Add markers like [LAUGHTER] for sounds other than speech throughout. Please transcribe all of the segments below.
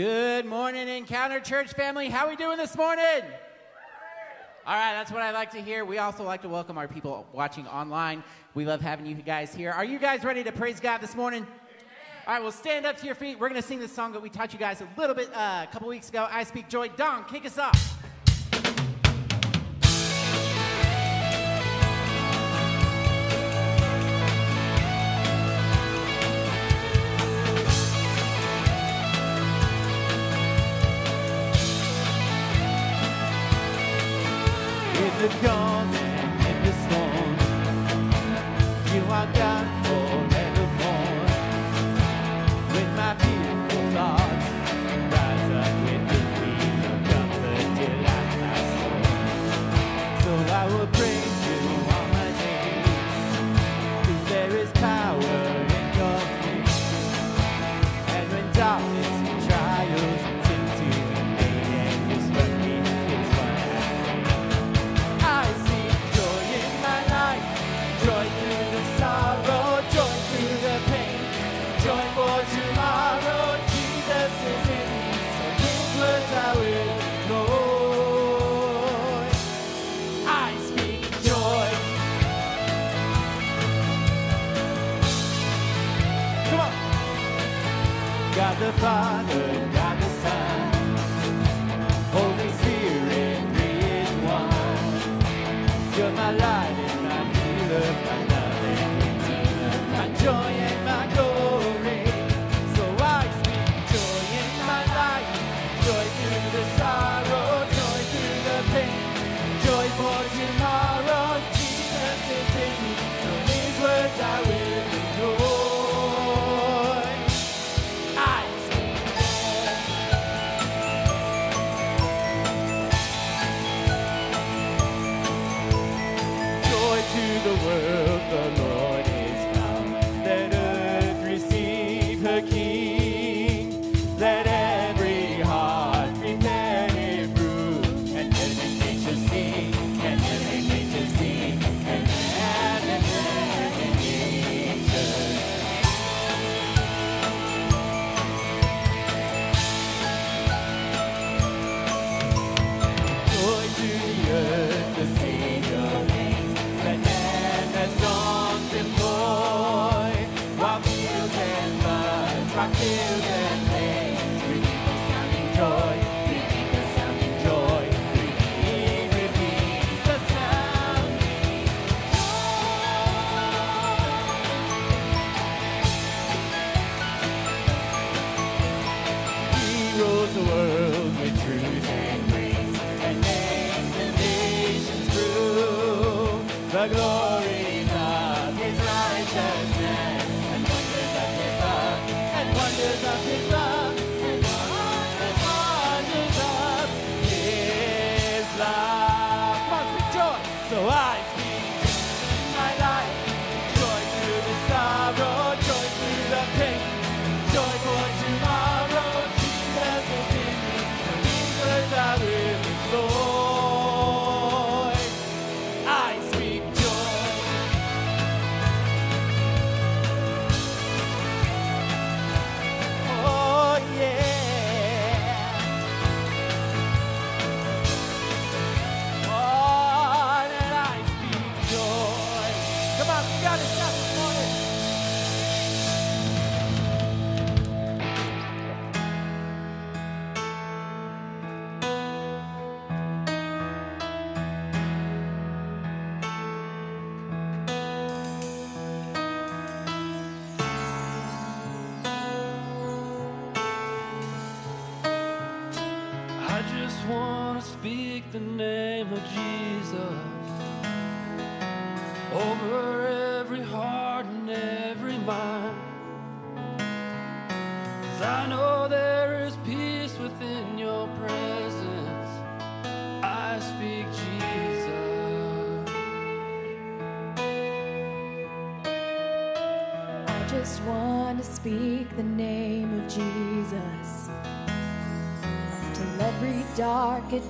Good morning, Encounter Church family. How are we doing this morning? All right, that's what I like to hear. We also like to welcome our people watching online. We love having you guys here. Are you guys ready to praise God this morning? All right, well, stand up to your feet. We're going to sing this song that we taught you guys a little bit uh, a couple weeks ago. I Speak Joy. Don, kick us off. Father.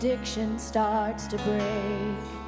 addiction starts to break.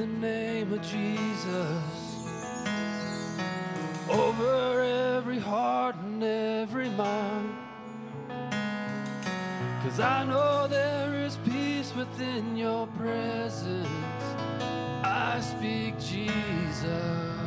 the name of Jesus over every heart and every mind. Cause I know there is peace within your presence. I speak Jesus.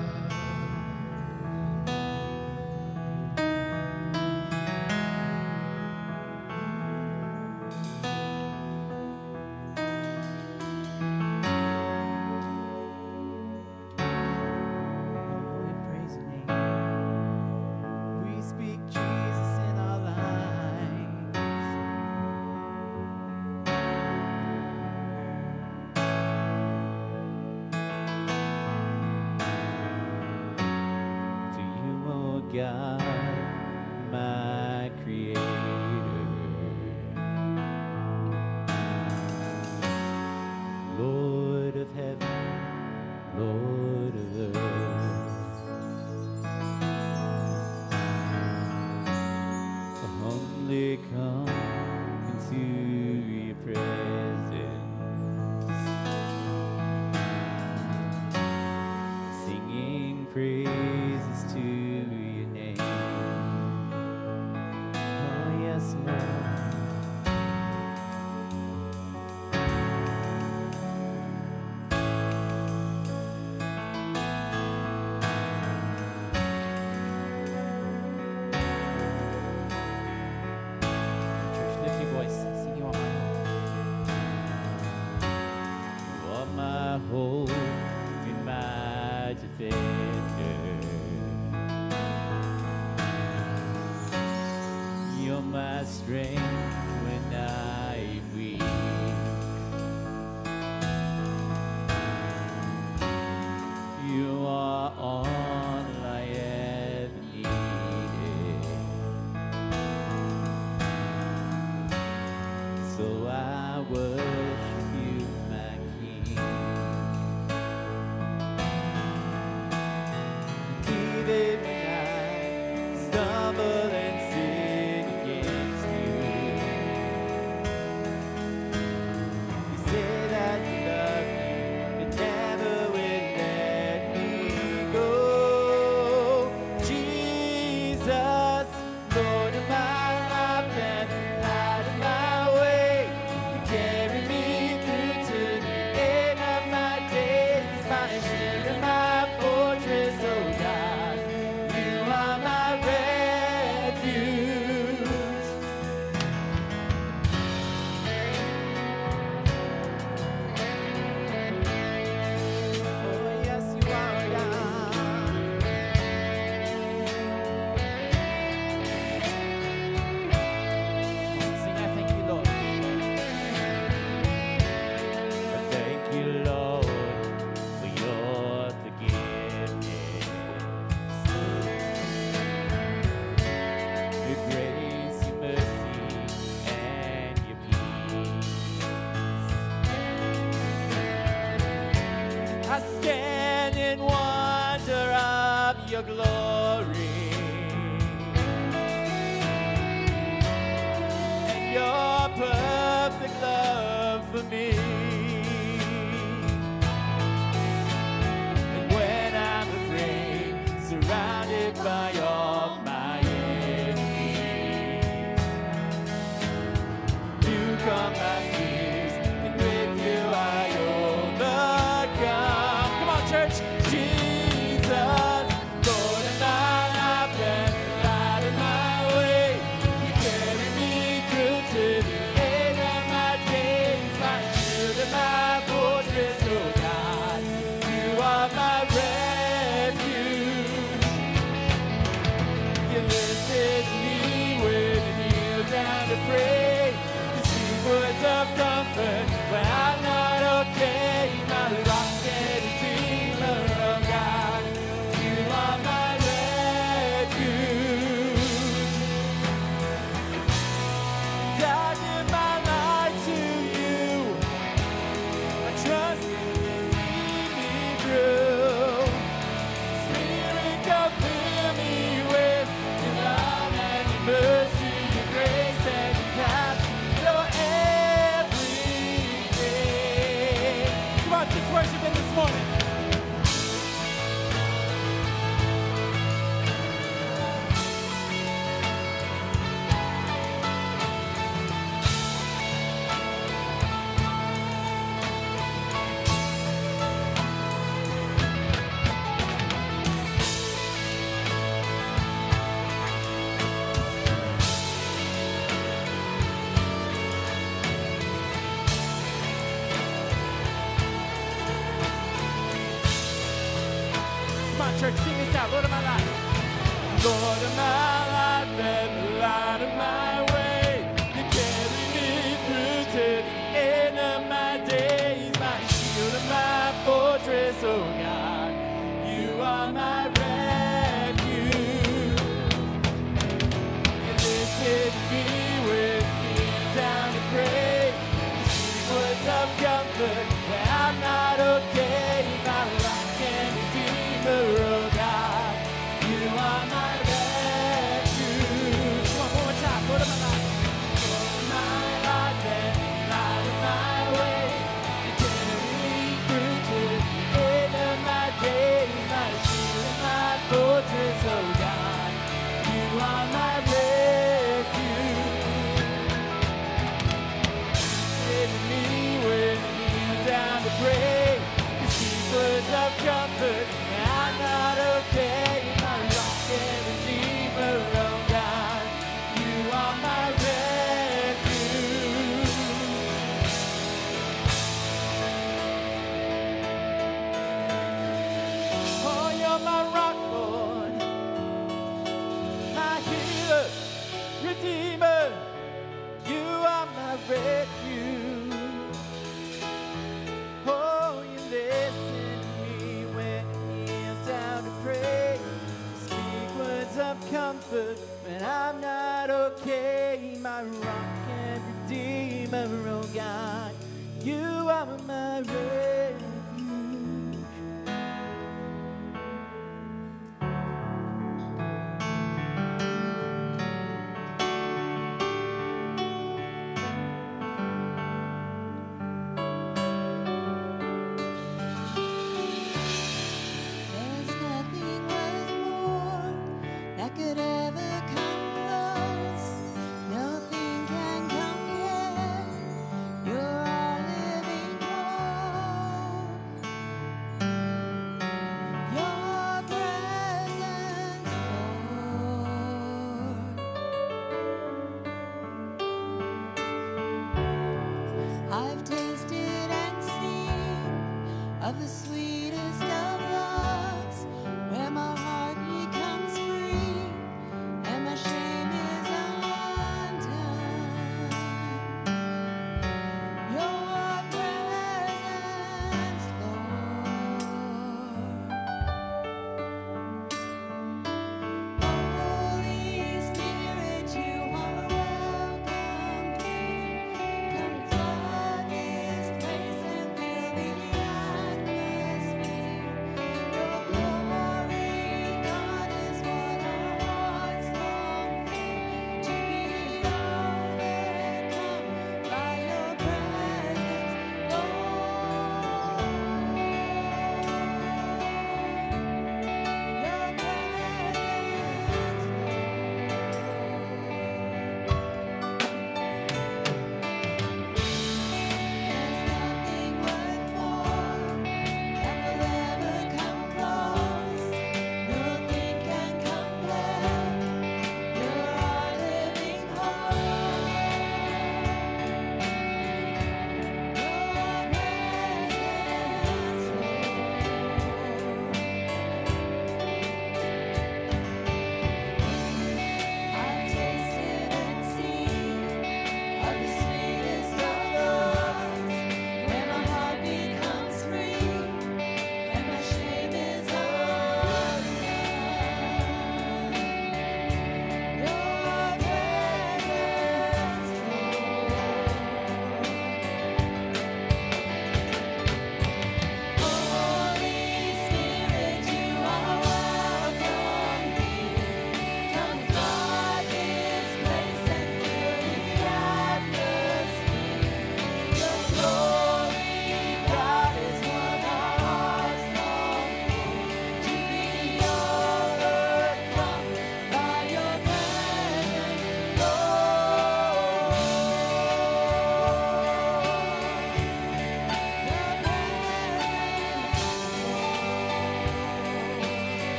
Worship Him this morning.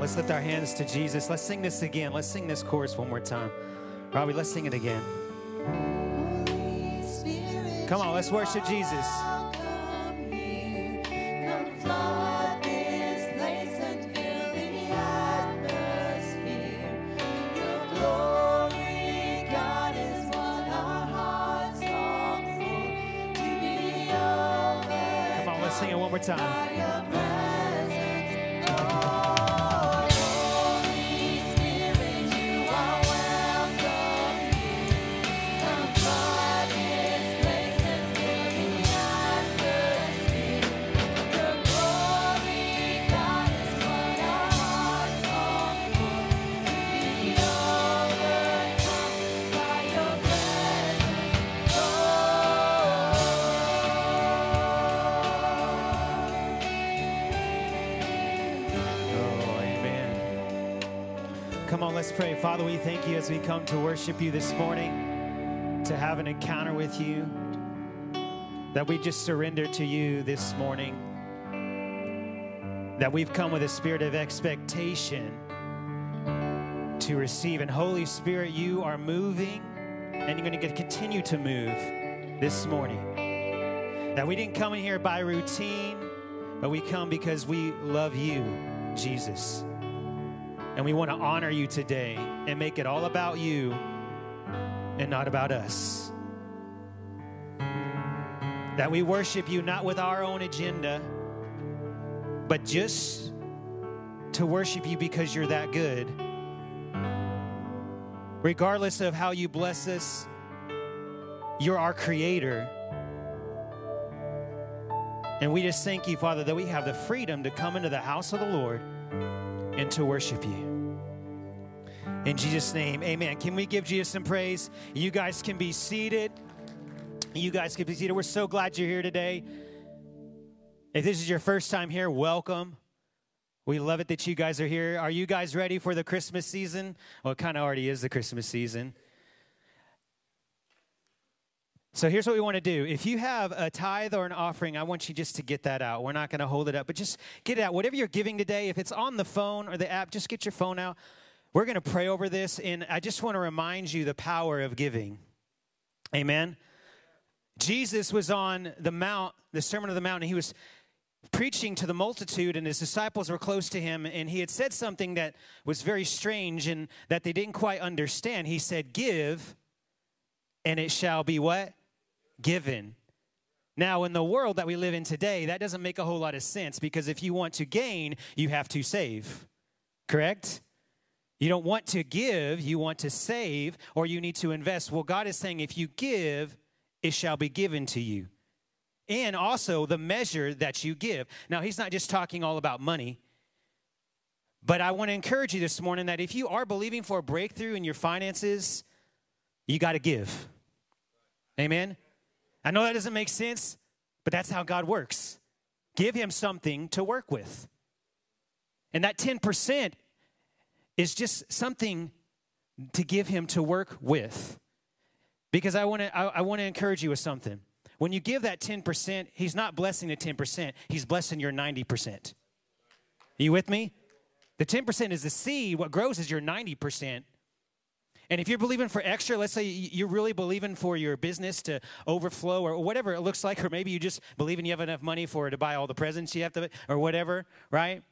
Let's lift our hands to Jesus. Let's sing this again. Let's sing this chorus one more time. Robbie, let's sing it again. Come on, let's worship Jesus. Father, we thank you as we come to worship you this morning, to have an encounter with you, that we just surrender to you this morning, that we've come with a spirit of expectation to receive. And Holy Spirit, you are moving and you're going to continue to move this morning. That we didn't come in here by routine, but we come because we love you, Jesus. And we want to honor you today and make it all about you and not about us. That we worship you not with our own agenda, but just to worship you because you're that good. Regardless of how you bless us, you're our creator. And we just thank you, Father, that we have the freedom to come into the house of the Lord and to worship you. In Jesus' name, amen. Can we give Jesus some praise? You guys can be seated. You guys can be seated. We're so glad you're here today. If this is your first time here, welcome. We love it that you guys are here. Are you guys ready for the Christmas season? Well, it kind of already is the Christmas season. So here's what we want to do. If you have a tithe or an offering, I want you just to get that out. We're not going to hold it up, but just get it out. Whatever you're giving today, if it's on the phone or the app, just get your phone out. We're going to pray over this, and I just want to remind you the power of giving. Amen. Jesus was on the Mount, the Sermon of the Mount, and he was preaching to the multitude, and his disciples were close to him, and he had said something that was very strange and that they didn't quite understand. He said, Give, and it shall be what? Given. Now, in the world that we live in today, that doesn't make a whole lot of sense because if you want to gain, you have to save. Correct? You don't want to give, you want to save, or you need to invest. Well, God is saying, if you give, it shall be given to you. And also the measure that you give. Now, He's not just talking all about money, but I want to encourage you this morning that if you are believing for a breakthrough in your finances, you got to give. Amen? I know that doesn't make sense, but that's how God works. Give Him something to work with. And that 10% is just something to give Him to work with. Because I want to I, I want to encourage you with something. When you give that 10%, he's not blessing the 10%, he's blessing your 90%. Are you with me? The 10% is the seed, what grows is your 90%. And if you're believing for extra, let's say you're really believing for your business to overflow or whatever it looks like, or maybe you just believing you have enough money for to buy all the presents you have to, or whatever, right?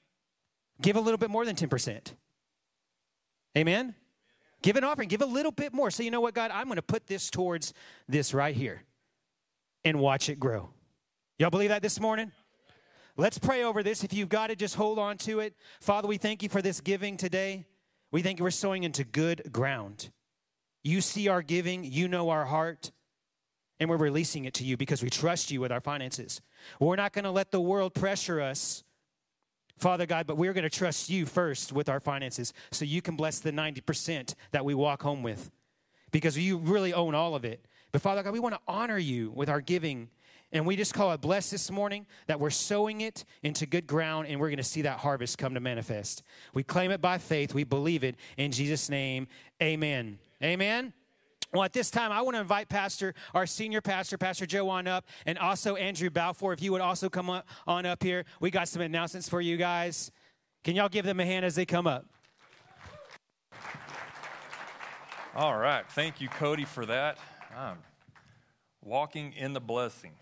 Give a little bit more than 10%. Amen? Give an offering, give a little bit more. So, you know what, God, I'm going to put this towards this right here and watch it grow. Y'all believe that this morning? Let's pray over this. If you've got it, just hold on to it. Father, we thank you for this giving today. We think we're sowing into good ground. You see our giving, you know our heart, and we're releasing it to you because we trust you with our finances. We're not going to let the world pressure us, Father God, but we're going to trust you first with our finances so you can bless the 90% that we walk home with because you really own all of it. But Father God, we want to honor you with our giving. And we just call it blessed this morning that we're sowing it into good ground and we're going to see that harvest come to manifest. We claim it by faith. We believe it. In Jesus' name, amen. Amen. Well, at this time, I want to invite Pastor, our senior pastor, Pastor Joe, on up, and also Andrew Balfour. If you would also come on up here, we got some announcements for you guys. Can y'all give them a hand as they come up? All right. Thank you, Cody, for that. I'm walking in the blessing.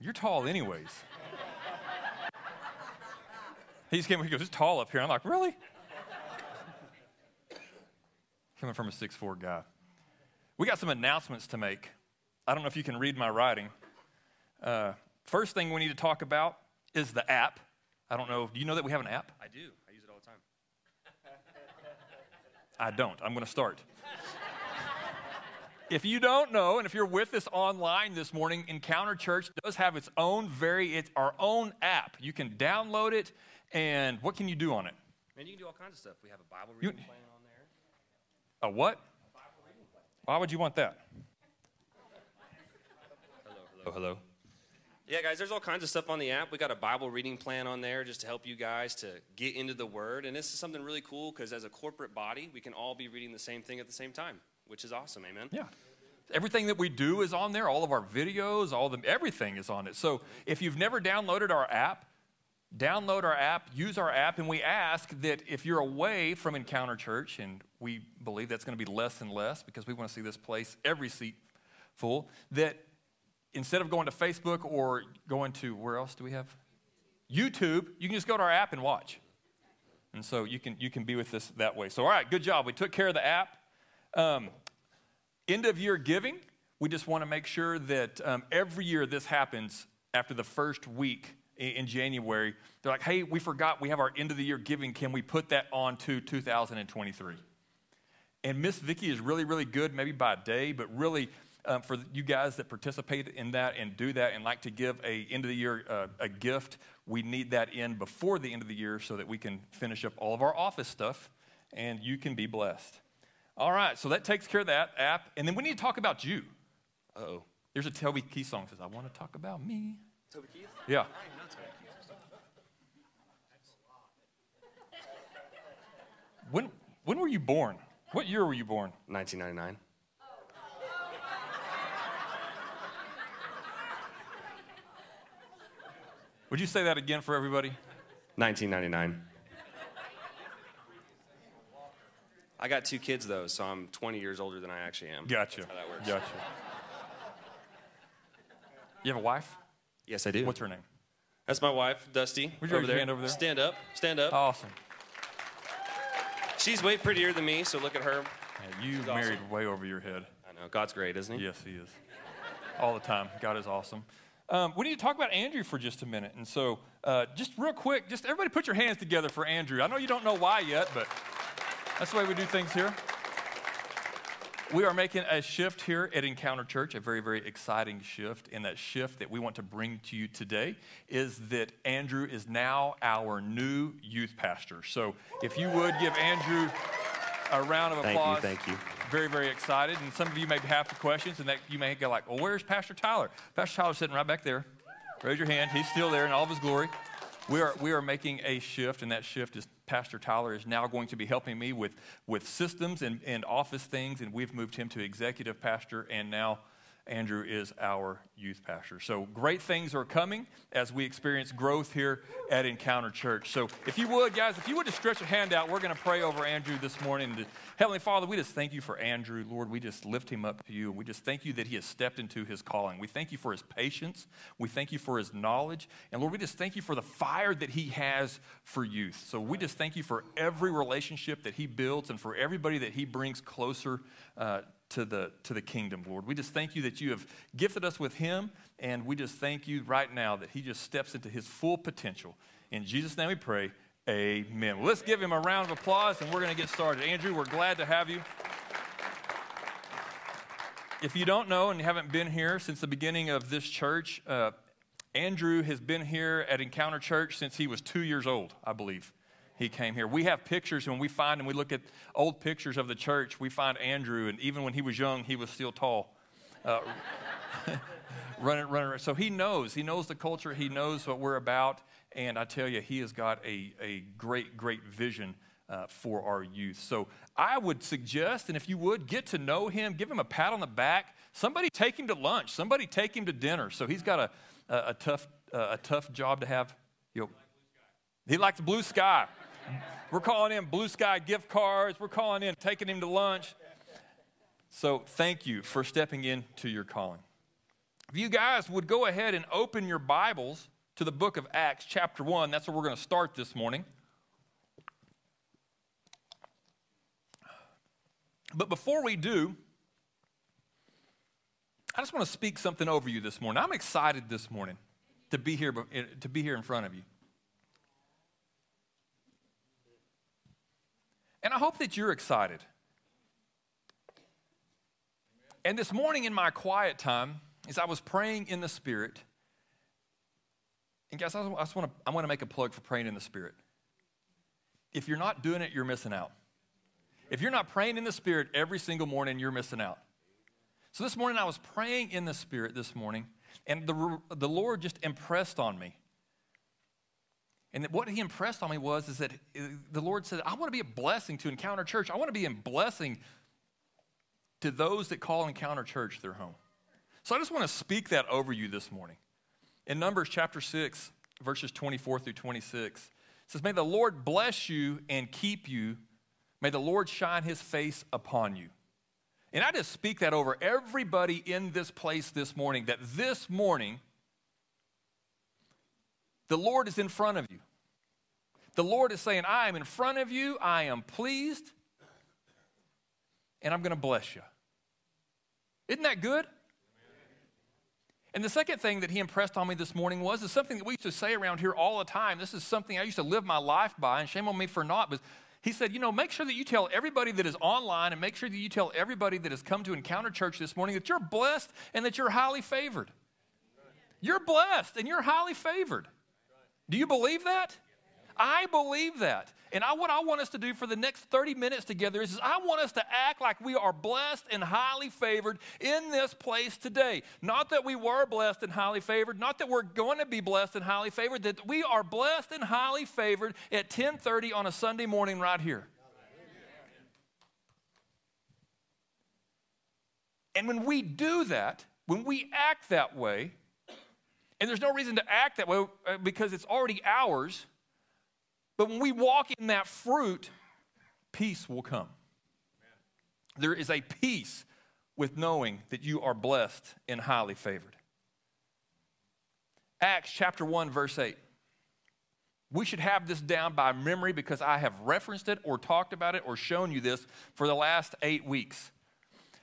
You're tall, anyways. he just came. He goes, "It's tall up here." I'm like, "Really?" Coming from a six-four guy. We got some announcements to make. I don't know if you can read my writing. Uh, first thing we need to talk about is the app. I don't know. Do you know that we have an app? I do. I use it all the time. I don't. I'm going to start. If you don't know, and if you're with us online this morning, Encounter Church does have its own very, it's our own app. You can download it, and what can you do on it? And you can do all kinds of stuff. We have a Bible You- reading plan on there. A what? Why would you want that? Hello, hello, hello. Yeah, guys, there's all kinds of stuff on the app. We got a Bible reading plan on there just to help you guys to get into the Word. And this is something really cool because as a corporate body, we can all be reading the same thing at the same time, which is awesome. Amen. Yeah. Everything that we do is on there. All of our videos, all the everything is on it. So if you've never downloaded our app, download our app, use our app, and we ask that if you're away from Encounter Church, and we believe that's going to be less and less because we want to see this place every seat full, that instead of going to Facebook or going to where else do we have? YouTube, you can just go to our app and watch. And so you can you can be with us that way. So all right, good job. We took care of the app. Um, end of year giving, we just want to make sure that um, every year this happens after the first week in January. They're like, hey, we forgot we have our end of the year giving. Can we put that on to 2023? And Miss Vicky is really, really good, maybe by day, but really um, for you guys that participate in that and do that and like to give a end of the year uh, a gift, we need that in before the end of the year so that we can finish up all of our office stuff and you can be blessed. All right, so that takes care of that app, and then we need to talk about you. Uh oh. There's a Toby Keith song that says, "I want to talk about me." Toby Keith? Yeah. I don't know Toby Keith. When when were you born? What year were you born? 1999. Would you say that again for everybody? 1999. I got two kids though, so I'm 20 years older than I actually am. Gotcha. That's how that works. Gotcha. You have a wife? Yes, I do. What's her name? That's my wife, Dusty. Would you over there. hand over there? Stand up. Stand up. Awesome. She's way prettier than me, so look at her. Yeah, you awesome. married way over your head. I know. God's great, isn't he? Yes, he is. All the time. God is awesome. Um, we need to talk about Andrew for just a minute. And so, uh, just real quick, just everybody put your hands together for Andrew. I know you don't know why yet, but that's the way we do things here. We are making a shift here at Encounter Church, a very, very exciting shift. And that shift that we want to bring to you today is that Andrew is now our new youth pastor. So, if you would give Andrew a round of Thank you, applause. thank you. Very, very excited. And some of you may have the questions, and that you may go like, "Well, where's Pastor Tyler?" Pastor Tyler's sitting right back there. Raise your hand. He's still there in all of his glory. We are we are making a shift, and that shift is Pastor Tyler is now going to be helping me with with systems and, and office things, and we've moved him to executive pastor, and now Andrew is our youth pastor. So great things are coming as we experience growth here at Encounter Church. So if you would, guys, if you would just stretch a hand out, we're going to pray over Andrew this morning. Heavenly Father, we just thank you for Andrew. Lord, we just lift him up to you. And we just thank you that he has stepped into his calling. We thank you for his patience. We thank you for his knowledge. And Lord, we just thank you for the fire that he has for youth. So we just thank you for every relationship that he builds and for everybody that he brings closer uh, to the, to the kingdom, Lord. We just thank you that you have gifted us with him, and we just thank you right now that he just steps into his full potential. In Jesus' name we pray, amen. Well, let's give him a round of applause, and we're going to get started. Andrew, we're glad to have you. If you don't know and you haven't been here since the beginning of this church, uh, Andrew has been here at Encounter Church since he was two years old, I believe. He came here. We have pictures when we find and we look at old pictures of the church. We find Andrew, and even when he was young, he was still tall. Uh, [LAUGHS] running, running. So he knows. He knows the culture. He knows what we're about. And I tell you, he has got a, a great, great vision uh, for our youth. So I would suggest, and if you would, get to know him, give him a pat on the back. Somebody take him to lunch. Somebody take him to dinner. So he's got a, a, a tough uh, a tough job to have? You know, he likes blue sky. We're calling in blue sky gift cards. We're calling in taking him to lunch. So thank you for stepping into your calling. If you guys would go ahead and open your Bibles to the book of Acts, chapter 1, that's where we're going to start this morning. But before we do, I just want to speak something over you this morning. I'm excited this morning to be here, to be here in front of you. And I hope that you're excited. And this morning in my quiet time, as I was praying in the Spirit, and guys, I just want to, I want to make a plug for praying in the Spirit. If you're not doing it, you're missing out. If you're not praying in the Spirit every single morning, you're missing out. So this morning I was praying in the Spirit this morning, and the, the Lord just impressed on me. And what he impressed on me was is that uh, the Lord said, I want to be a blessing to Encounter Church. I want to be a blessing to those that call Encounter Church their home. So I just want to speak that over you this morning. In Numbers chapter 6, verses 24 through 26, it says, May the Lord bless you and keep you. May the Lord shine his face upon you. And I just speak that over everybody in this place this morning that this morning, the Lord is in front of you. The Lord is saying, I am in front of you, I am pleased, and I'm going to bless you. Isn't that good? And the second thing that he impressed on me this morning was is something that we used to say around here all the time. This is something I used to live my life by, and shame on me for not, but he said, you know, make sure that you tell everybody that is online and make sure that you tell everybody that has come to Encounter Church this morning that you're blessed and that you're highly favored. You're blessed and you're highly favored. Do you believe that? I believe that. And I, what I want us to do for the next 30 minutes together is, is, I want us to act like we are blessed and highly favored in this place today. Not that we were blessed and highly favored, not that we're going to be blessed and highly favored, that we are blessed and highly favored at 10:30 on a Sunday morning right here. And when we do that, when we act that way, and there's no reason to act that way uh, because it's already ours. But when we walk in that fruit, peace will come. There is a peace with knowing that you are blessed and highly favored. Acts chapter 1, verse 8. We should have this down by memory because I have referenced it or talked about it or shown you this for the last eight weeks.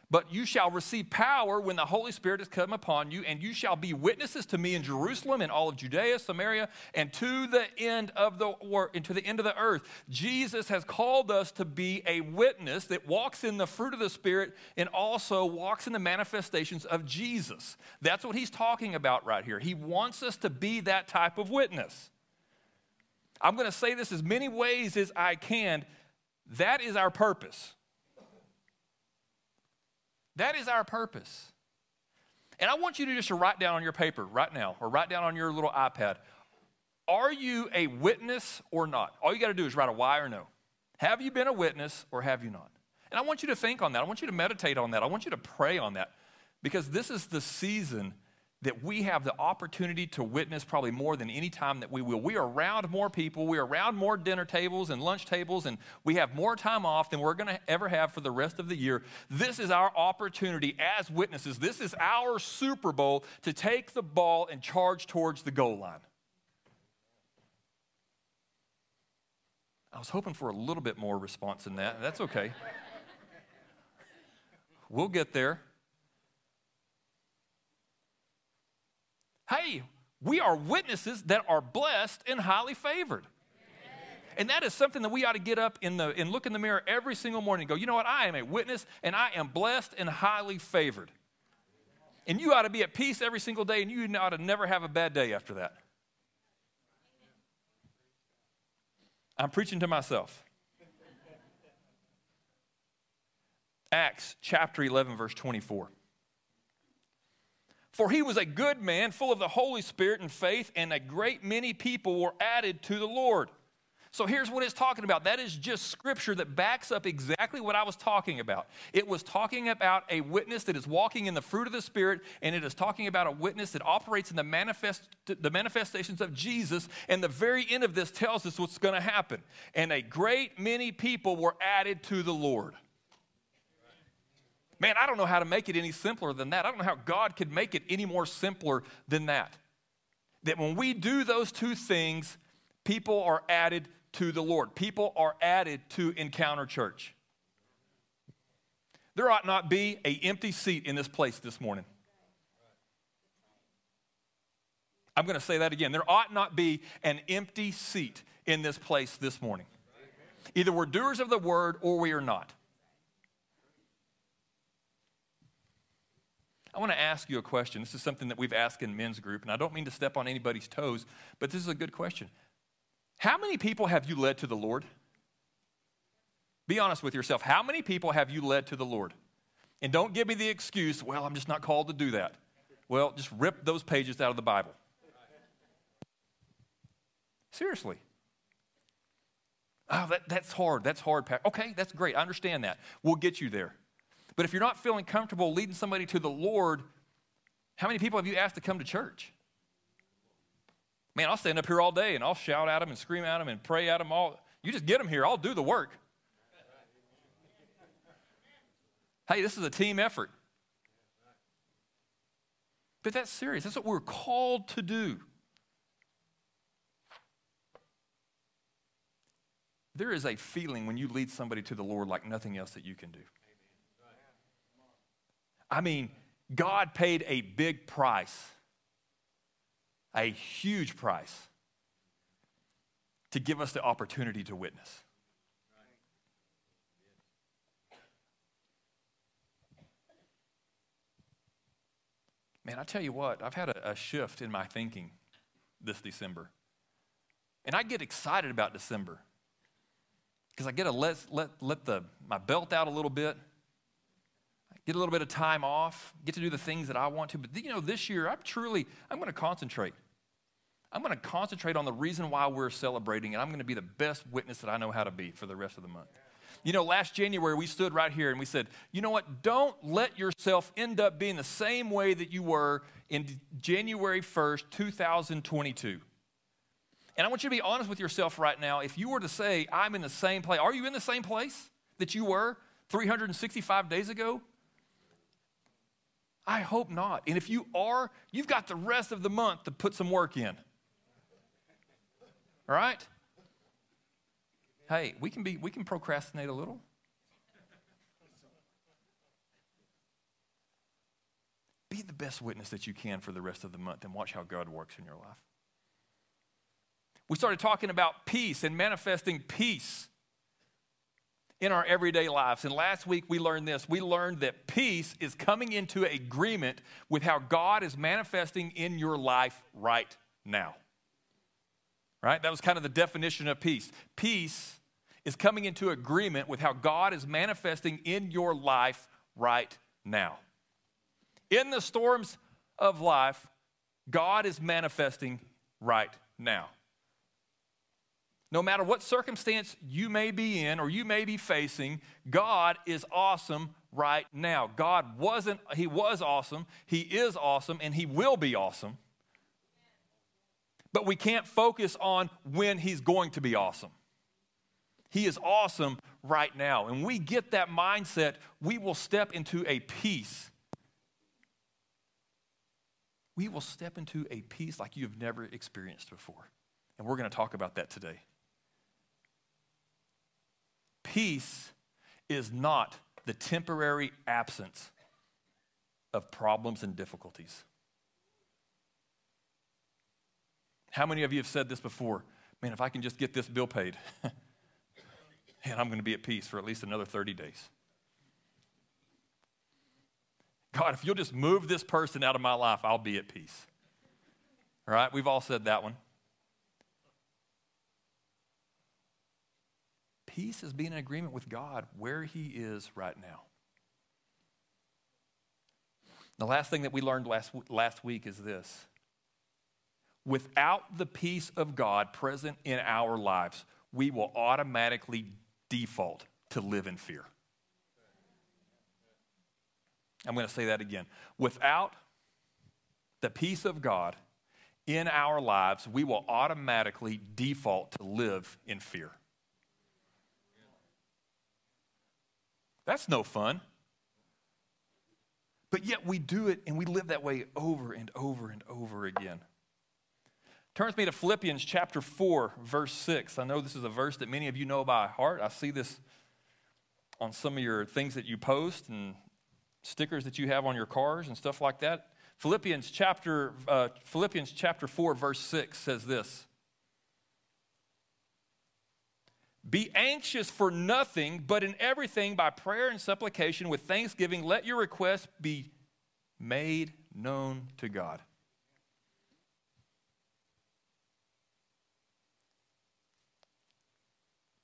But you shall receive power when the Holy Spirit has come upon you, and you shall be witnesses to me in Jerusalem and all of Judea, Samaria, and to the end of the or to the end of the earth. Jesus has called us to be a witness that walks in the fruit of the Spirit and also walks in the manifestations of Jesus. That's what he's talking about right here. He wants us to be that type of witness. I'm going to say this as many ways as I can. That is our purpose. That is our purpose. And I want you to just write down on your paper right now, or write down on your little iPad Are you a witness or not? All you got to do is write a why or no. Have you been a witness or have you not? And I want you to think on that. I want you to meditate on that. I want you to pray on that because this is the season that we have the opportunity to witness probably more than any time that we will. We are around more people, we are around more dinner tables and lunch tables, and we have more time off than we're going to ever have for the rest of the year. This is our opportunity as witnesses. This is our Super Bowl to take the ball and charge towards the goal line. I was hoping for a little bit more response than that. That's okay. We'll get there. Hey, we are witnesses that are blessed and highly favored. And that is something that we ought to get up in the and look in the mirror every single morning and go, you know what? I am a witness and I am blessed and highly favored. And you ought to be at peace every single day and you ought to never have a bad day after that. I'm preaching to myself. Acts chapter 11, verse 24. For he was a good man, full of the Holy Spirit and faith, and a great many people were added to the Lord. So here's what it's talking about. That is just scripture that backs up exactly what I was talking about. It was talking about a witness that is walking in the fruit of the Spirit, and it is talking about a witness that operates in the, manifest, the manifestations of Jesus. And the very end of this tells us what's going to happen. And a great many people were added to the Lord. Man, I don't know how to make it any simpler than that. I don't know how God could make it any more simpler than that. That when we do those two things, people are added to the Lord. People are added to Encounter Church. There ought not be a empty seat in this place this morning. I'm going to say that again. There ought not be an empty seat in this place this morning. Either we're doers of the word or we are not. I want to ask you a question. This is something that we've asked in men's group, and I don't mean to step on anybody's toes, but this is a good question. How many people have you led to the Lord? Be honest with yourself. How many people have you led to the Lord? And don't give me the excuse, well, I'm just not called to do that. Well, just rip those pages out of the Bible. Seriously. Oh, that, that's hard. That's hard. Okay, that's great. I understand that. We'll get you there. But if you're not feeling comfortable leading somebody to the Lord, how many people have you asked to come to church? Man, I'll stand up here all day and I'll shout at them and scream at them and pray at them all. You just get them here, I'll do the work. Hey, this is a team effort. But that's serious. That's what we're called to do. There is a feeling when you lead somebody to the Lord like nothing else that you can do. I mean, God paid a big price a huge price to give us the opportunity to witness. Man, I tell you what, I've had a, a shift in my thinking this December. And I get excited about December because I get to let, let, let the, my belt out a little bit, get a little bit of time off, get to do the things that I want to. But you know, this year, I'm truly, I'm going to concentrate. I'm going to concentrate on the reason why we're celebrating, and I'm going to be the best witness that I know how to be for the rest of the month. You know, last January we stood right here and we said, you know what? Don't let yourself end up being the same way that you were in January 1st, 2022. And I want you to be honest with yourself right now. If you were to say, I'm in the same place, are you in the same place that you were 365 days ago? I hope not. And if you are, you've got the rest of the month to put some work in. All right? Hey, we can be we can procrastinate a little. Be the best witness that you can for the rest of the month and watch how God works in your life. We started talking about peace and manifesting peace in our everyday lives. And last week we learned this. We learned that peace is coming into agreement with how God is manifesting in your life right now right? That was kind of the definition of peace. Peace is coming into agreement with how God is manifesting in your life right now. In the storms of life, God is manifesting right now. No matter what circumstance you may be in or you may be facing, God is awesome right now. God wasn't, He was awesome, He is awesome, and He will be awesome but we can't focus on when he's going to be awesome. He is awesome right now. And we get that mindset, we will step into a peace. We will step into a peace like you've never experienced before. And we're going to talk about that today. Peace is not the temporary absence of problems and difficulties. How many of you have said this before? Man, if I can just get this bill paid, [LAUGHS] man, I'm going to be at peace for at least another 30 days. God, if you'll just move this person out of my life, I'll be at peace. All right? We've all said that one. Peace is being in agreement with God where He is right now. The last thing that we learned last, last week is this Without the peace of God present in our lives, we will automatically default to live in fear. I'm going to say that again. Without the peace of God in our lives, we will automatically default to live in fear. That's no fun. But yet we do it and we live that way over and over and over again. Turns me to Philippians chapter 4, verse 6. I know this is a verse that many of you know by heart. I see this on some of your things that you post and stickers that you have on your cars and stuff like that. Philippians chapter, uh, Philippians chapter 4, verse 6 says this Be anxious for nothing, but in everything by prayer and supplication with thanksgiving, let your requests be made known to God.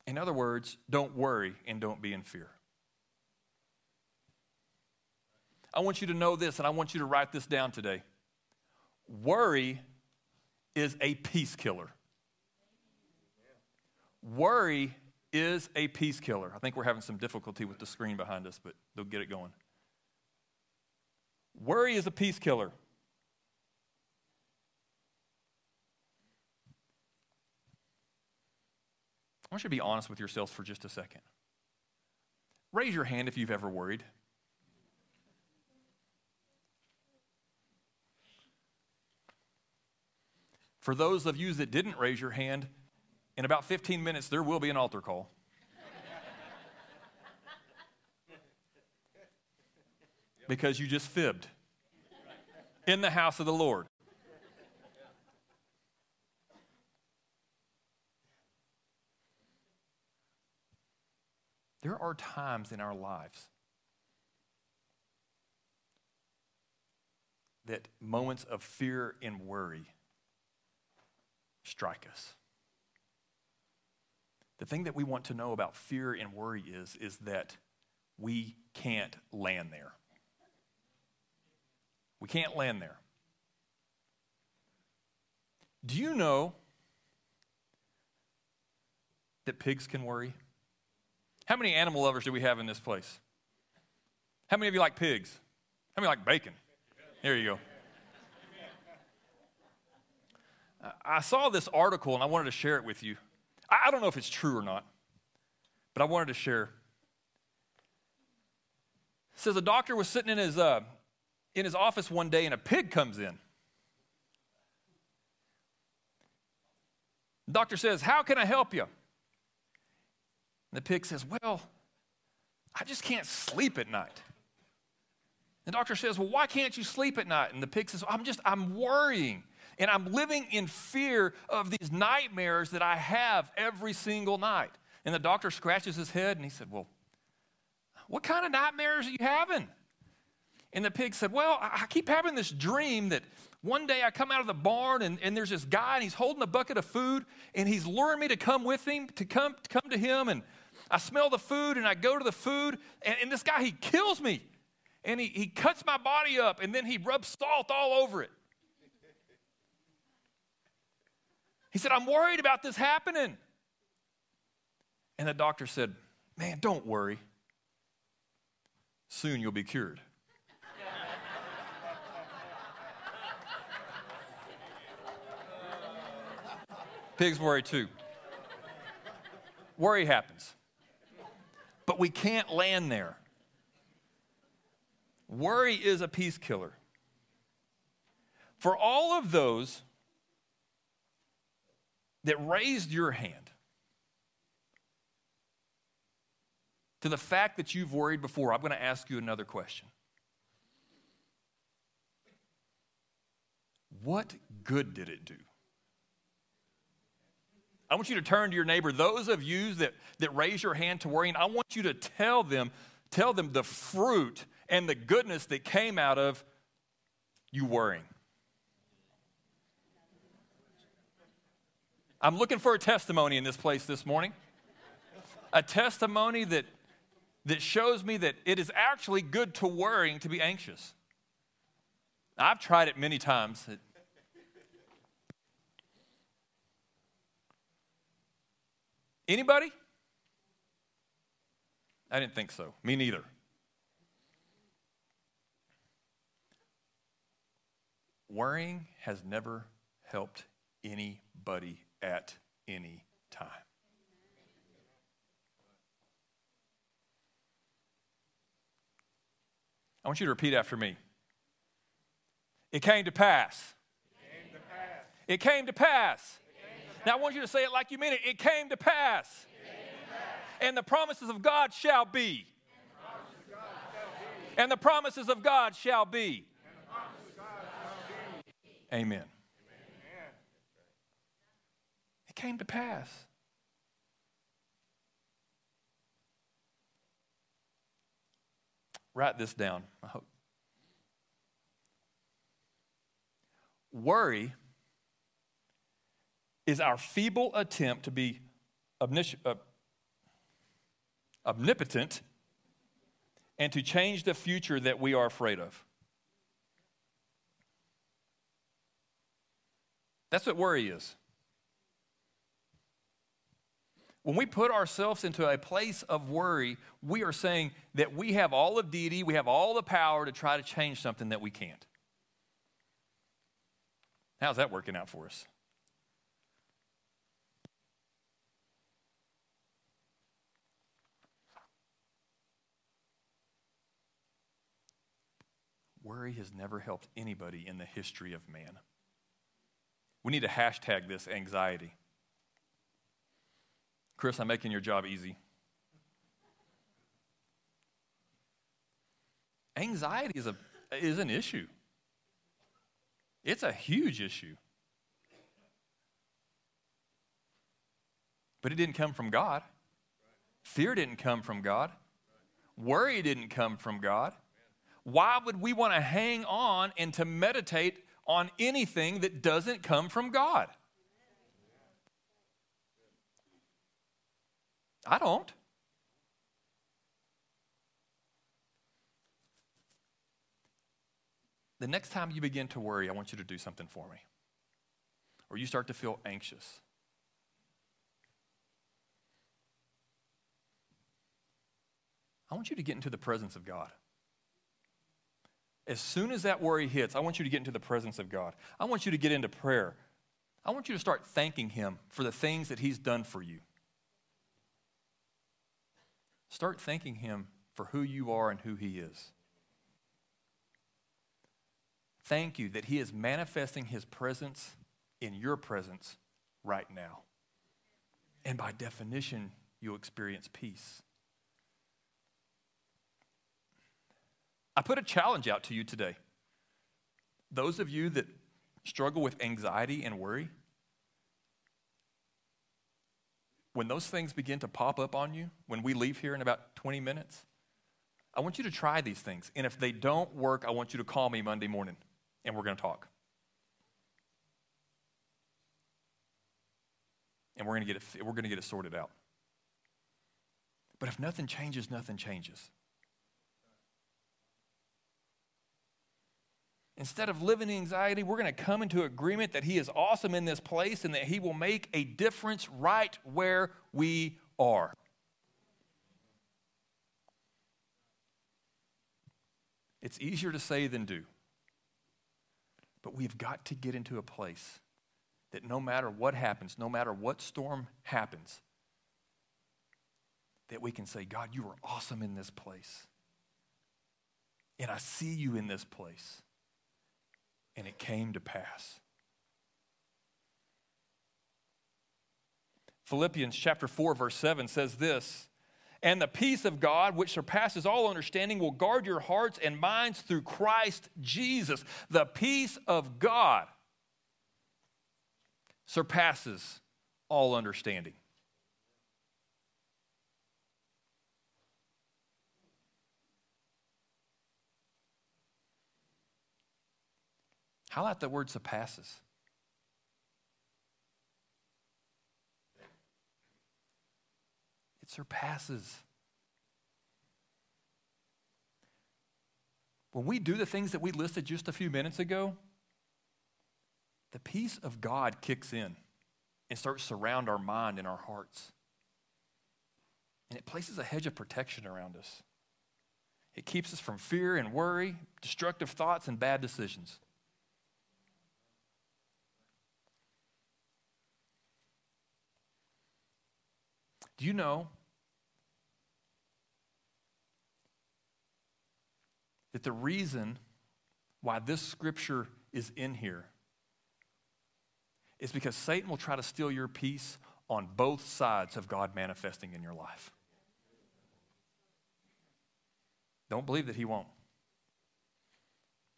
In other words, don't worry and don't be in fear. I want you to know this and I want you to write this down today. Worry is a peace killer. Worry is a peace killer. I think we're having some difficulty with the screen behind us, but they'll get it going. Worry is a peace killer. I want you to be honest with yourselves for just a second. Raise your hand if you've ever worried. For those of you that didn't raise your hand, in about 15 minutes, there will be an altar call. because you just fibbed in the house of the Lord. There are times in our lives that moments of fear and worry strike us. The thing that we want to know about fear and worry is, is that we can't land there. We can't land there. Do you know that pigs can worry? How many animal lovers do we have in this place? How many of you like pigs? How many like bacon? There you go. I saw this article and I wanted to share it with you. I don't know if it's true or not, but I wanted to share. It says a doctor was sitting in his, uh, in his office one day and a pig comes in. The doctor says, How can I help you? And the pig says, Well, I just can't sleep at night. The doctor says, Well, why can't you sleep at night? And the pig says, I'm just, I'm worrying. And I'm living in fear of these nightmares that I have every single night. And the doctor scratches his head and he said, Well, what kind of nightmares are you having? And the pig said, Well, I keep having this dream that one day I come out of the barn and, and there's this guy and he's holding a bucket of food and he's luring me to come with him, to come, to come to him. And I smell the food and I go to the food and, and this guy, he kills me. And he, he cuts my body up and then he rubs salt all over it. He said, I'm worried about this happening. And the doctor said, Man, don't worry. Soon you'll be cured. [LAUGHS] Pigs worry too. Worry happens. But we can't land there. Worry is a peace killer. For all of those that raised your hand to the fact that you've worried before, I'm going to ask you another question. What good did it do? I want you to turn to your neighbor. Those of you that, that raise your hand to worrying, I want you to tell them, tell them the fruit and the goodness that came out of you worrying. I'm looking for a testimony in this place this morning. A testimony that, that shows me that it is actually good to worrying to be anxious. I've tried it many times. It, Anybody? I didn't think so. Me neither. Worrying has never helped anybody at any time. I want you to repeat after me. It came to pass. It came to pass. Now I want you to say it like you mean it. It came to pass. And the promises of God shall be. And the promises of God shall be. Amen. It came to pass. Write this down. I hope. Worry is our feeble attempt to be omnis- uh, omnipotent and to change the future that we are afraid of. That's what worry is. When we put ourselves into a place of worry, we are saying that we have all of deity, we have all the power to try to change something that we can't. How's that working out for us? Worry has never helped anybody in the history of man. We need to hashtag this anxiety. Chris, I'm making your job easy. Anxiety is, a, is an issue, it's a huge issue. But it didn't come from God. Fear didn't come from God. Worry didn't come from God. Why would we want to hang on and to meditate on anything that doesn't come from God? I don't. The next time you begin to worry, I want you to do something for me. Or you start to feel anxious. I want you to get into the presence of God. As soon as that worry hits, I want you to get into the presence of God. I want you to get into prayer. I want you to start thanking Him for the things that He's done for you. Start thanking Him for who you are and who He is. Thank you that He is manifesting His presence in your presence right now. And by definition, you'll experience peace. I put a challenge out to you today. Those of you that struggle with anxiety and worry, when those things begin to pop up on you, when we leave here in about 20 minutes, I want you to try these things. And if they don't work, I want you to call me Monday morning and we're going to talk. And we're going to get it, we're going to get it sorted out. But if nothing changes, nothing changes. Instead of living in anxiety, we're going to come into agreement that He is awesome in this place and that He will make a difference right where we are. It's easier to say than do. But we've got to get into a place that no matter what happens, no matter what storm happens, that we can say, God, you are awesome in this place. And I see you in this place and it came to pass. Philippians chapter 4 verse 7 says this, and the peace of God which surpasses all understanding will guard your hearts and minds through Christ Jesus. The peace of God surpasses all understanding. Highlight the word surpasses. It surpasses. When we do the things that we listed just a few minutes ago, the peace of God kicks in and starts to surround our mind and our hearts. And it places a hedge of protection around us. It keeps us from fear and worry, destructive thoughts, and bad decisions. Do you know that the reason why this scripture is in here is because Satan will try to steal your peace on both sides of God manifesting in your life. Don't believe that he won't.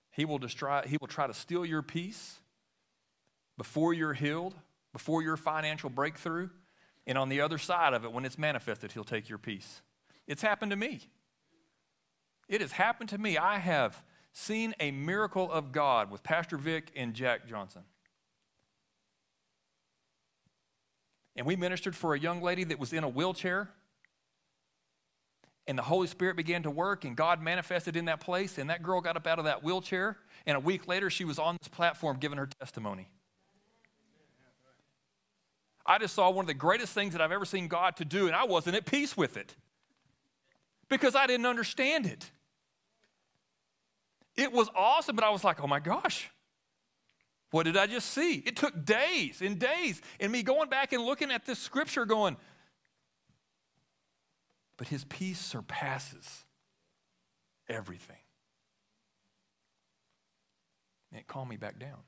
He will, destroy, he will try to steal your peace before you're healed, before your financial breakthrough, and on the other side of it, when it's manifested, he'll take your peace. It's happened to me. It has happened to me. I have seen a miracle of God with Pastor Vic and Jack Johnson. And we ministered for a young lady that was in a wheelchair. And the Holy Spirit began to work, and God manifested in that place. And that girl got up out of that wheelchair. And a week later, she was on this platform giving her testimony. I just saw one of the greatest things that I've ever seen God to do, and I wasn't at peace with it because I didn't understand it. It was awesome, but I was like, oh my gosh, what did I just see? It took days and days, and me going back and looking at this scripture going, but his peace surpasses everything. And it calmed me back down.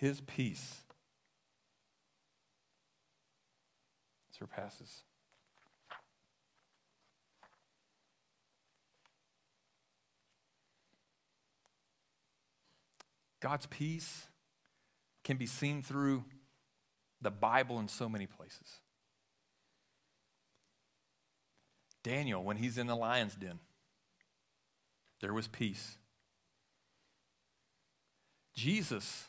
His peace surpasses. God's peace can be seen through the Bible in so many places. Daniel, when he's in the lion's den, there was peace. Jesus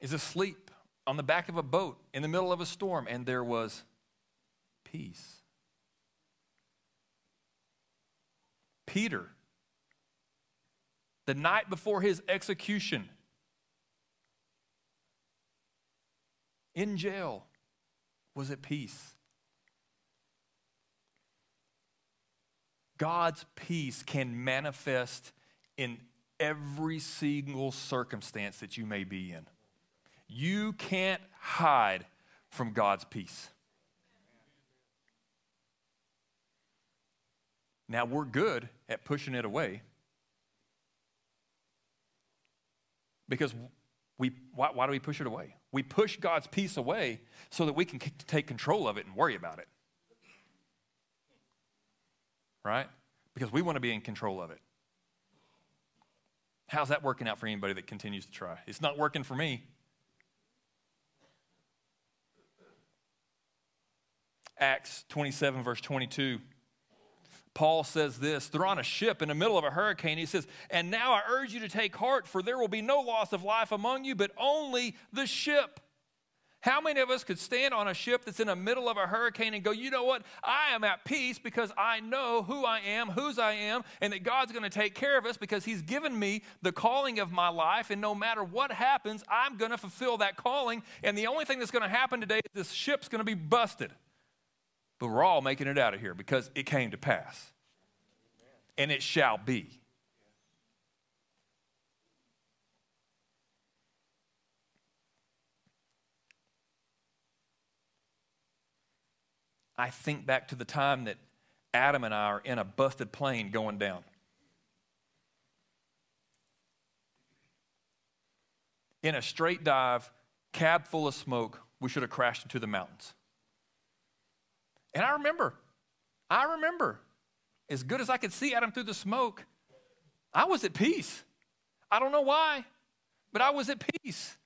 is asleep on the back of a boat in the middle of a storm, and there was peace. Peter, the night before his execution, in jail, was at peace. God's peace can manifest in every single circumstance that you may be in. You can't hide from God's peace. Now, we're good at pushing it away because we, why, why, do we push it away? We push God's peace away so that we can c- take control of it and worry about it. Right? Because we want to be in control of it. How's that working out for anybody that continues to try? It's not working for me. Acts 27, verse 22. Paul says this they're on a ship in the middle of a hurricane. He says, And now I urge you to take heart, for there will be no loss of life among you, but only the ship. How many of us could stand on a ship that's in the middle of a hurricane and go, you know what? I am at peace because I know who I am, whose I am, and that God's going to take care of us because He's given me the calling of my life. And no matter what happens, I'm going to fulfill that calling. And the only thing that's going to happen today is this ship's going to be busted. But we're all making it out of here because it came to pass. And it shall be. I think back to the time that Adam and I are in a busted plane going down. In a straight dive, cab full of smoke, we should have crashed into the mountains. And I remember, I remember, as good as I could see Adam through the smoke, I was at peace. I don't know why, but I was at peace.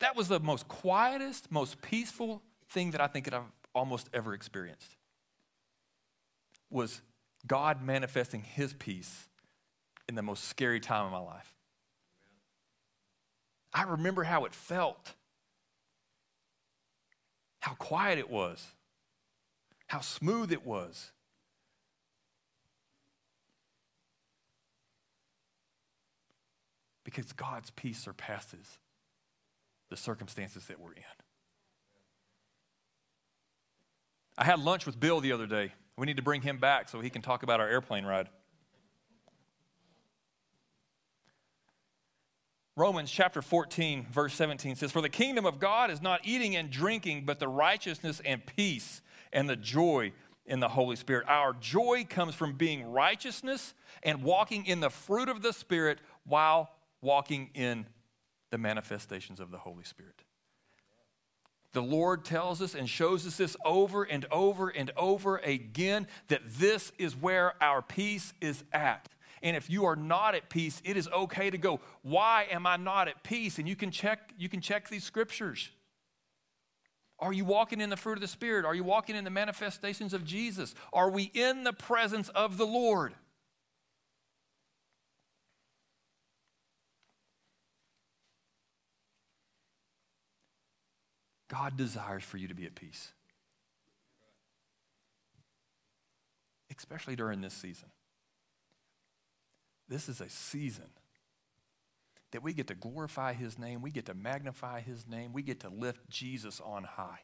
That was the most quietest, most peaceful thing that I think that I've almost ever experienced. Was God manifesting his peace in the most scary time of my life. I remember how it felt how quiet it was, how smooth it was. Because God's peace surpasses the circumstances that we're in. I had lunch with Bill the other day. We need to bring him back so he can talk about our airplane ride. Romans chapter 14, verse 17 says, For the kingdom of God is not eating and drinking, but the righteousness and peace and the joy in the Holy Spirit. Our joy comes from being righteousness and walking in the fruit of the Spirit while walking in the manifestations of the Holy Spirit. The Lord tells us and shows us this over and over and over again that this is where our peace is at. And if you are not at peace, it is okay to go, why am I not at peace? And you can check you can check these scriptures. Are you walking in the fruit of the spirit? Are you walking in the manifestations of Jesus? Are we in the presence of the Lord? God desires for you to be at peace. Especially during this season. This is a season that we get to glorify His name, we get to magnify His name, we get to lift Jesus on high.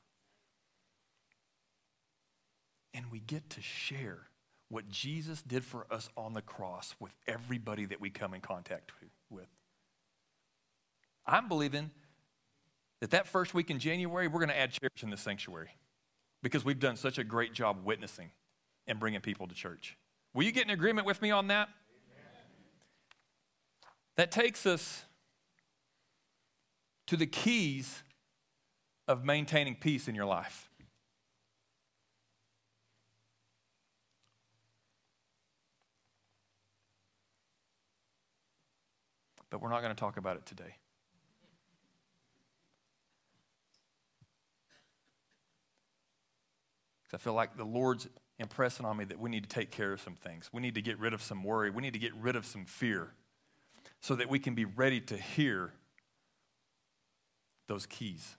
And we get to share what Jesus did for us on the cross with everybody that we come in contact with. I'm believing that that first week in January, we're going to add chairs in the sanctuary because we've done such a great job witnessing and bringing people to church. Will you get in agreement with me on that? That takes us to the keys of maintaining peace in your life. But we're not going to talk about it today. Because I feel like the Lord's impressing on me that we need to take care of some things. We need to get rid of some worry. We need to get rid of some fear so that we can be ready to hear those keys.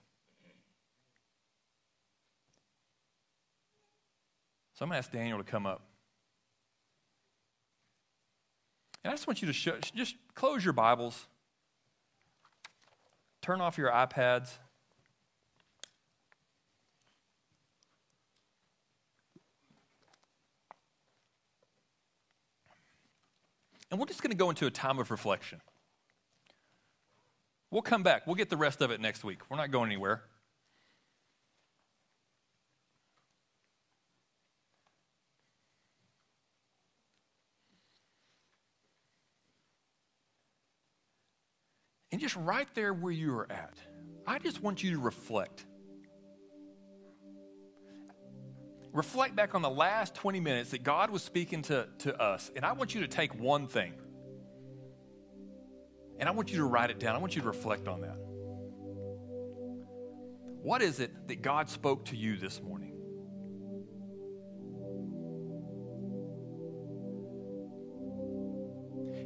So I'm going to ask Daniel to come up. And I just want you to show, just close your Bibles, turn off your iPads. And we're just going to go into a time of reflection. We'll come back. We'll get the rest of it next week. We're not going anywhere. And just right there where you are at, I just want you to reflect. Reflect back on the last 20 minutes that God was speaking to, to us, and I want you to take one thing. And I want you to write it down. I want you to reflect on that. What is it that God spoke to you this morning?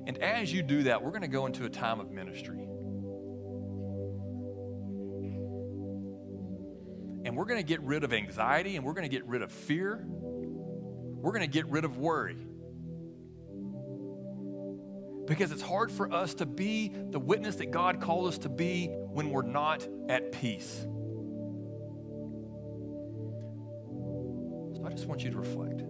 And as you do that, we're going to go into a time of ministry. And we're going to get rid of anxiety and we're going to get rid of fear. We're going to get rid of worry. Because it's hard for us to be the witness that God called us to be when we're not at peace. So I just want you to reflect.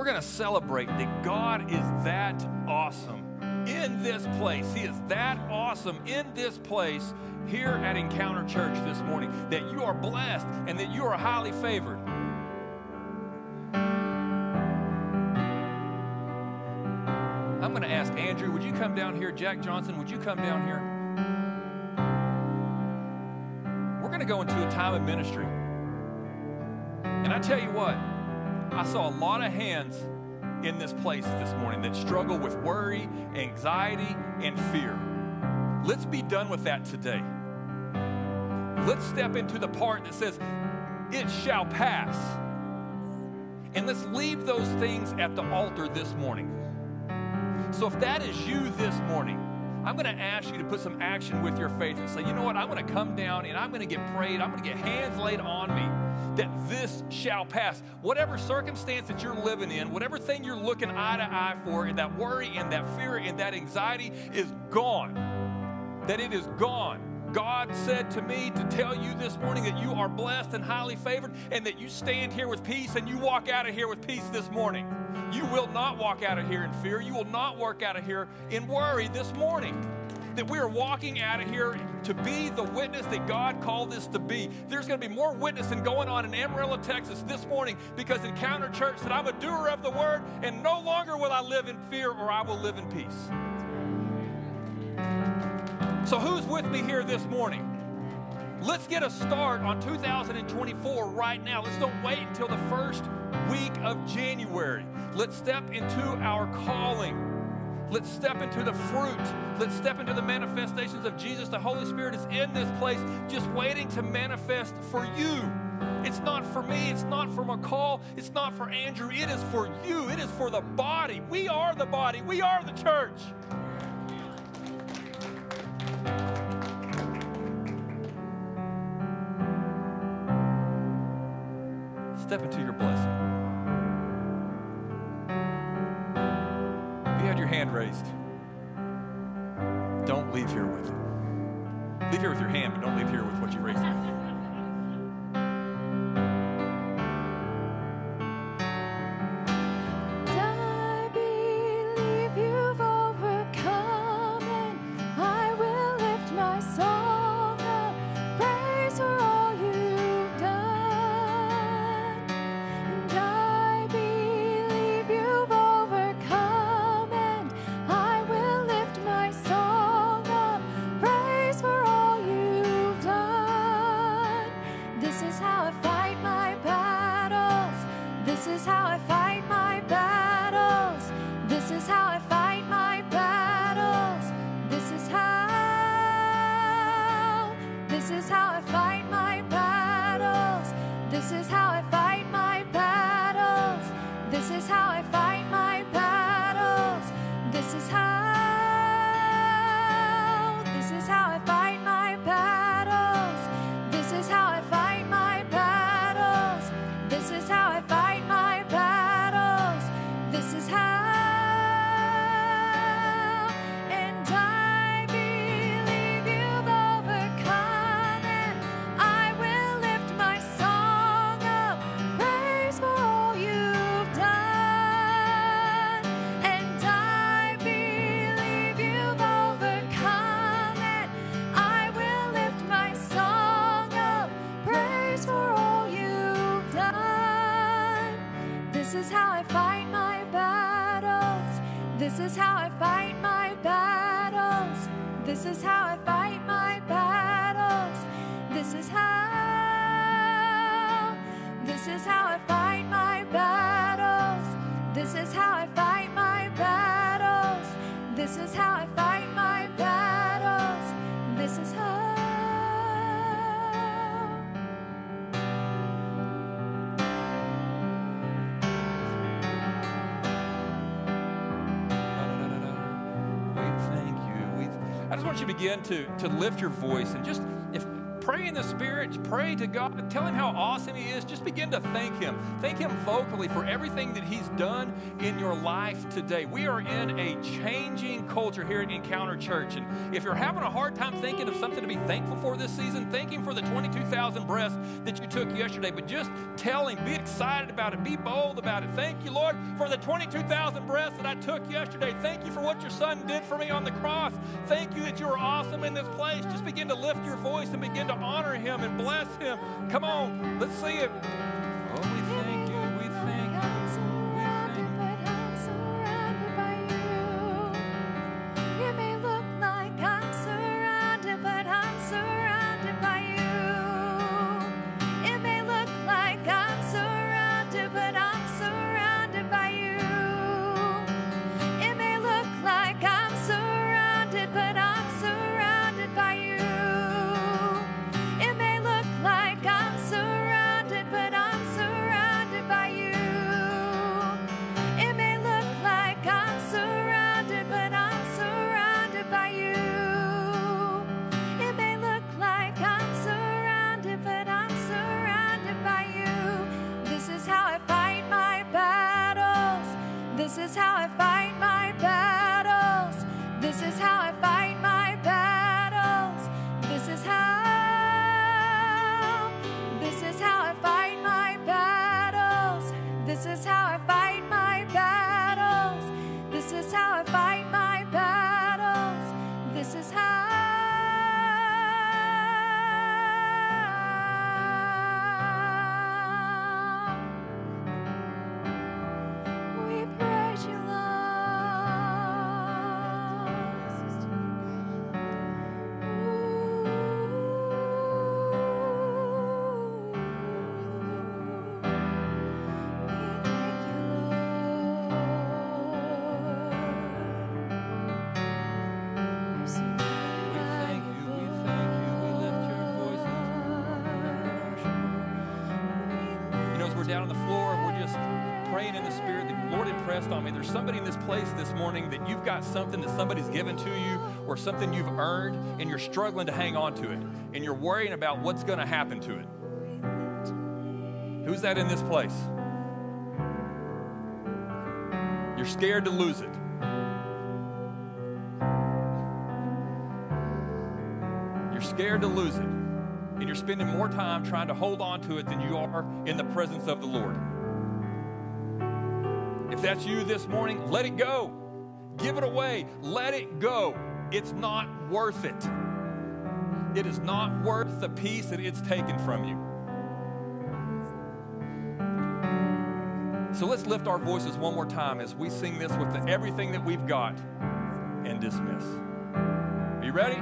We're going to celebrate that God is that awesome in this place. He is that awesome in this place here at Encounter Church this morning. That you are blessed and that you are highly favored. I'm going to ask Andrew, would you come down here? Jack Johnson, would you come down here? We're going to go into a time of ministry. And I tell you what, I saw a lot of hands in this place this morning that struggle with worry, anxiety, and fear. Let's be done with that today. Let's step into the part that says, It shall pass. And let's leave those things at the altar this morning. So if that is you this morning, I'm going to ask you to put some action with your faith and say, you know what? I'm going to come down and I'm going to get prayed. I'm going to get hands laid on me that this shall pass. Whatever circumstance that you're living in, whatever thing you're looking eye to eye for, and that worry and that fear and that anxiety is gone. That it is gone. God said to me to tell you this morning that you are blessed and highly favored and that you stand here with peace and you walk out of here with peace this morning. You will not walk out of here in fear. You will not walk out of here in worry this morning. That we are walking out of here to be the witness that God called us to be. There's going to be more witnessing going on in Amarillo, Texas this morning because Encounter Church said, I'm a doer of the word and no longer will I live in fear or I will live in peace. So, who's with me here this morning? Let's get a start on 2024 right now. Let's don't wait until the first week of January. Let's step into our calling. Let's step into the fruit. Let's step into the manifestations of Jesus. The Holy Spirit is in this place, just waiting to manifest for you. It's not for me. It's not for McCall. It's not for Andrew. It is for you. It is for the body. We are the body. We are the church. Step into your blessing. If you had your hand raised, don't leave here with it. Leave here with your hand, but don't leave here with what you raised. Begin to, to lift your voice and just if pray in the spirit, pray to God, tell him how awesome he is. Just begin to thank him. Thank him vocally for everything that he's done in your life today. We are in a changing culture here at Encounter Church. And if you're having a hard time thinking of something to be thankful for this season, thank him for the 22,000 breaths that you took yesterday. But just tell him, be excited about it, be bold about it. Thank you, Lord, for the 22,000 breaths that I took yesterday. Thank you for what your son did for me on the cross. Thank you that you are awesome in this place. Just begin to lift your voice and begin to honor him and bless him. Come on, let's see it. Oh, morning that you've got something that somebody's given to you or something you've earned, and you're struggling to hang on to it, and you're worrying about what's going to happen to it. Who's that in this place? You're scared to lose it. You're scared to lose it. And you're spending more time trying to hold on to it than you are in the presence of the Lord. If that's you this morning, let it go. Give it away. Let it go. It's not worth it. It is not worth the peace that it's taken from you. So let's lift our voices one more time as we sing this with the, everything that we've got and dismiss. Are you ready?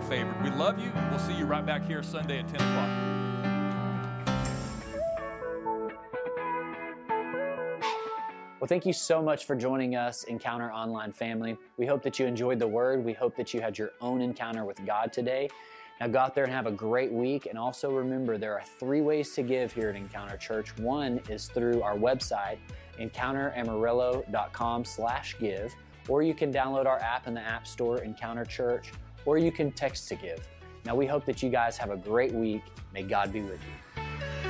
Favored. We love you. We'll see you right back here Sunday at 10 o'clock. Well, thank you so much for joining us, Encounter Online family. We hope that you enjoyed the word. We hope that you had your own encounter with God today. Now, go out there and have a great week. And also remember, there are three ways to give here at Encounter Church. One is through our website, encounteramarillo.com slash give, or you can download our app in the App Store, Encounter Church, or you can text to give. Now, we hope that you guys have a great week. May God be with you.